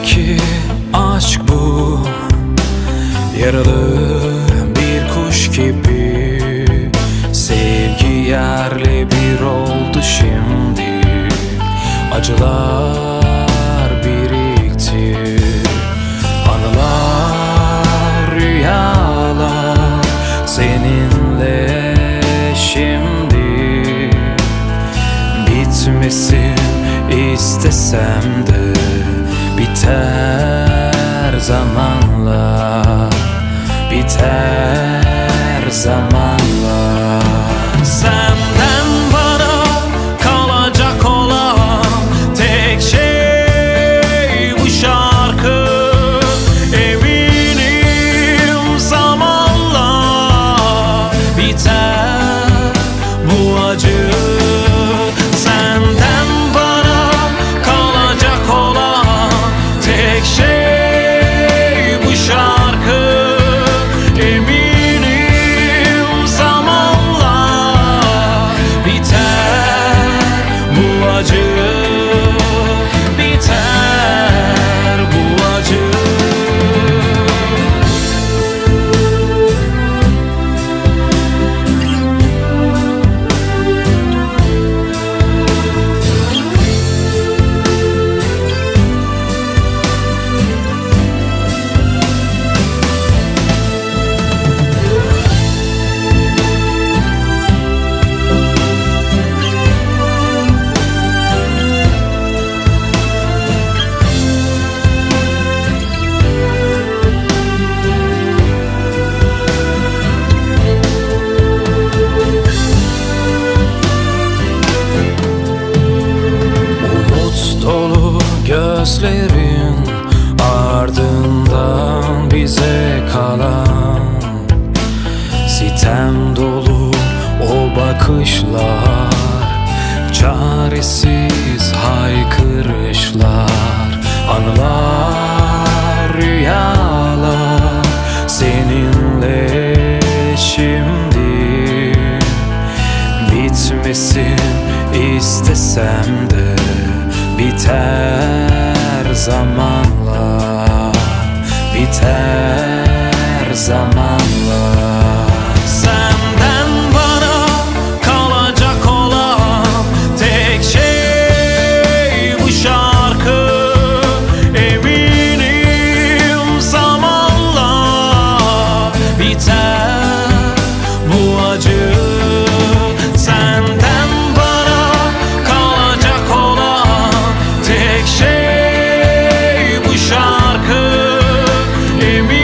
Belki aşk bu. Yaralı bir kuş gibi Sevgi yerle bir oldu şimdi. Acılar birikti Anılar, rüyalar Seninle şimdi. Bitmesin istesem de Biter zamanla Biter zamanla gözlerin ardından bize kalan Sitem dolu o bakışlar Çaresiz haykırışlar Anılar, rüyalar Seninle şimdi Bitmesin istesem de Biter zamanla Biter zamanla give me.